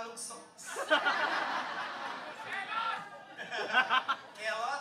Tagalog songs. ótimo.